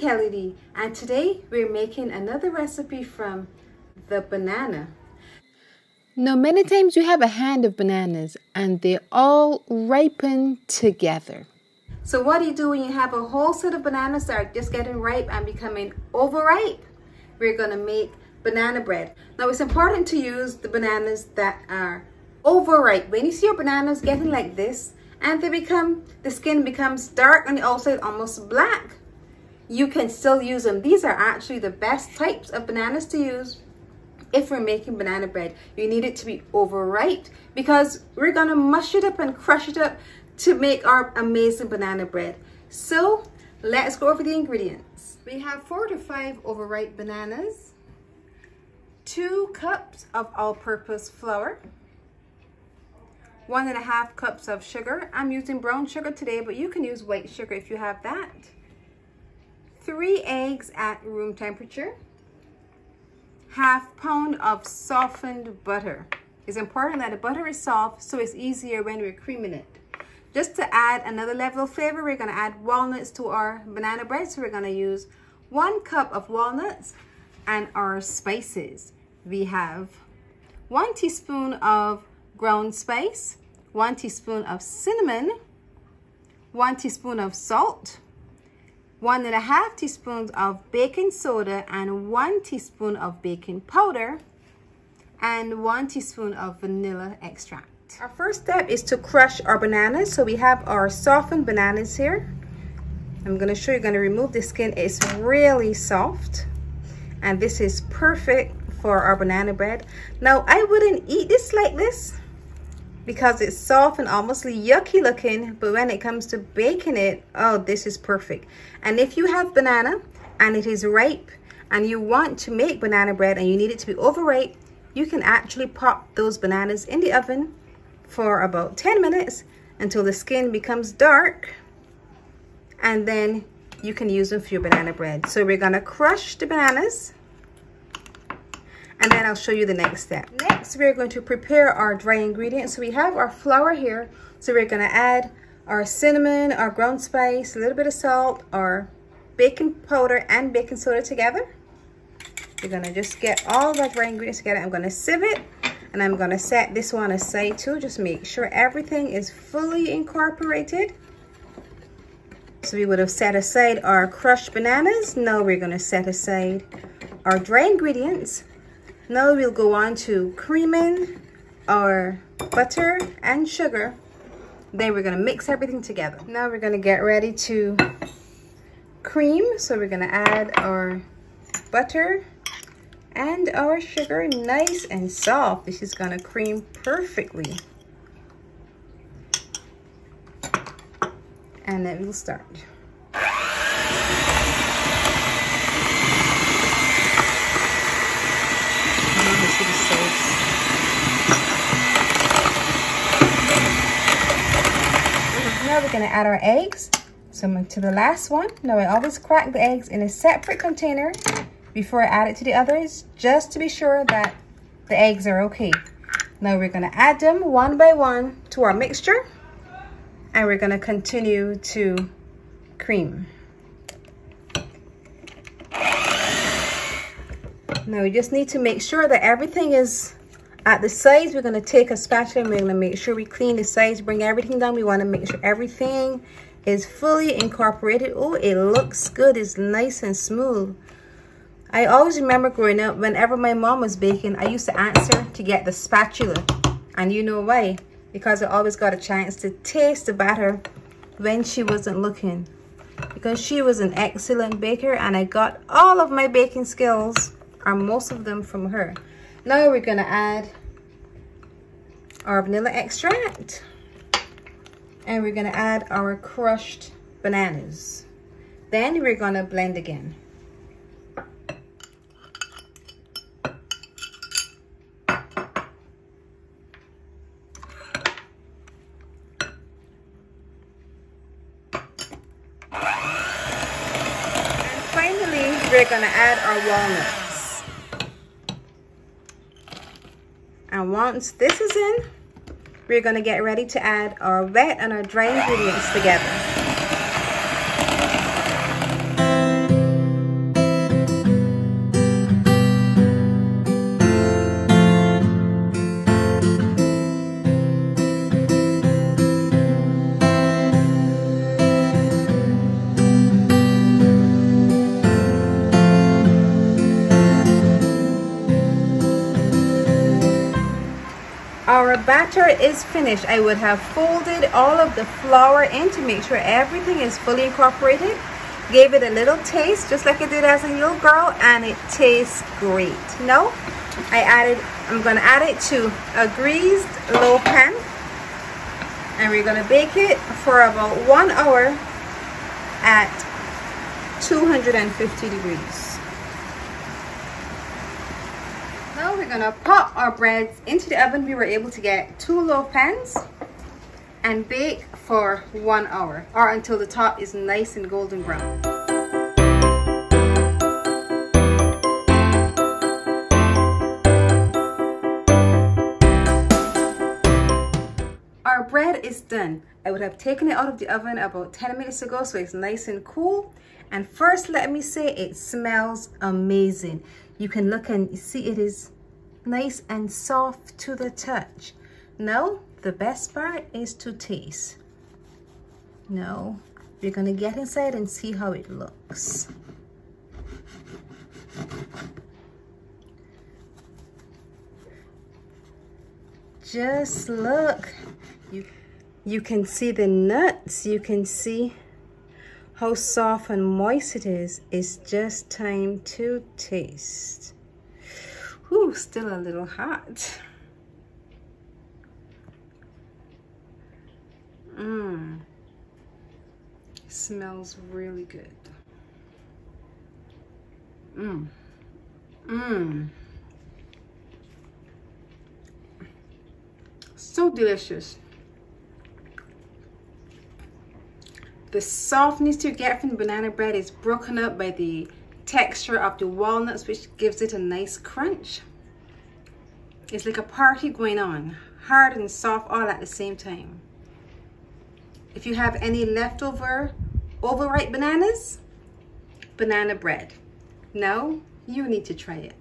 Kelly D and today we're making another recipe from the banana. Now many times you have a hand of bananas and they all ripen together. So what do you do when you have a whole set of bananas that are just getting ripe and becoming overripe? We're going to make banana bread. Now it's important to use the bananas that are overripe. When you see your bananas getting like this and they become, the skin becomes dark on the outside, almost black, you can still use them. These are actually the best types of bananas to use if we're making banana bread. You need it to be overripe because we're gonna mush it up and crush it up to make our amazing banana bread. So let's go over the ingredients. We have four to five overripe bananas, two cups of all-purpose flour, one and a half cups of sugar. I'm using brown sugar today, but you can use white sugar if you have that. Three eggs at room temperature, half pound of softened butter. It's important that the butter is soft so it's easier when we're creaming it. Just to add another level of flavor, we're gonna add walnuts to our banana bread. So we're gonna use one cup of walnuts and our spices. We have one teaspoon of ground spice, one teaspoon of cinnamon, one teaspoon of salt, one and a half teaspoons of baking soda and one teaspoon of baking powder and one teaspoon of vanilla extract. Our first step is to crush our bananas. So we have our softened bananas here. I'm gonna show you, gonna remove the skin. It's really soft. And this is perfect for our banana bread. Now, I wouldn't eat this like this because it's soft and almost yucky looking. But when it comes to baking it, oh, this is perfect. And if you have banana and it is ripe and you want to make banana bread and you need it to be overripe, you can actually pop those bananas in the oven for about 10 minutes until the skin becomes dark and then you can use them for your banana bread. So we're gonna crush the bananas and then I'll show you the next step. Next, we're going to prepare our dry ingredients. So we have our flour here. So we're gonna add our cinnamon, our ground spice, a little bit of salt, our baking powder and baking soda together. We're gonna just get all the dry ingredients together. I'm gonna sieve it and I'm gonna set this one aside too. Just make sure everything is fully incorporated. So we would have set aside our crushed bananas. Now we're gonna set aside our dry ingredients. Now we'll go on to creaming our butter and sugar. Then we're gonna mix everything together. Now we're gonna get ready to cream. So we're gonna add our butter and our sugar nice and soft. This is gonna cream perfectly. And then we'll start. We're gonna add our eggs. So to the last one. Now I always crack the eggs in a separate container before I add it to the others, just to be sure that the eggs are okay. Now we're gonna add them one by one to our mixture and we're gonna continue to cream. Now we just need to make sure that everything is at the sides. We're gonna take a spatula and we're gonna make sure we clean the sides, bring everything down. We wanna make sure everything is fully incorporated. Oh, it looks good, it's nice and smooth. I always remember growing up, whenever my mom was baking, I used to answer to get the spatula. And you know why? Because I always got a chance to taste the batter when she wasn't looking. Because she was an excellent baker and I got all of my baking skills, or most of them from her. Now we're gonna add our vanilla extract. And we're gonna add our crushed bananas. Then we're gonna blend again. And finally, we're gonna add our walnuts. Once this is in, we're gonna get ready to add our wet and our dry ingredients together. It is finished, I would have folded all of the flour in to make sure everything is fully incorporated. Gave it a little taste, just like I did as a little girl, and it tastes great. No, I added, I'm gonna add it to a greased low pan. And we're gonna bake it for about one hour at 250 degrees. Now we're gonna pop our breads into the oven. We were able to get two loaf pans and bake for one hour or until the top is nice and golden brown. Our bread is done. I would have taken it out of the oven about 10 minutes ago so it's nice and cool. And first, let me say it smells amazing you can look and see it is nice and soft to the touch. Now, the best part is to taste. Now, we're gonna get inside and see how it looks. Just look. You, you can see the nuts. You can see how soft and moist it is. It's just time to taste. Ooh, still a little hot. Mmm. Smells really good. Mmm. Mmm. So delicious. The softness you get from the banana bread is broken up by the texture of the walnuts, which gives it a nice crunch. It's like a party going on, hard and soft all at the same time. If you have any leftover overripe bananas, banana bread. Now you need to try it.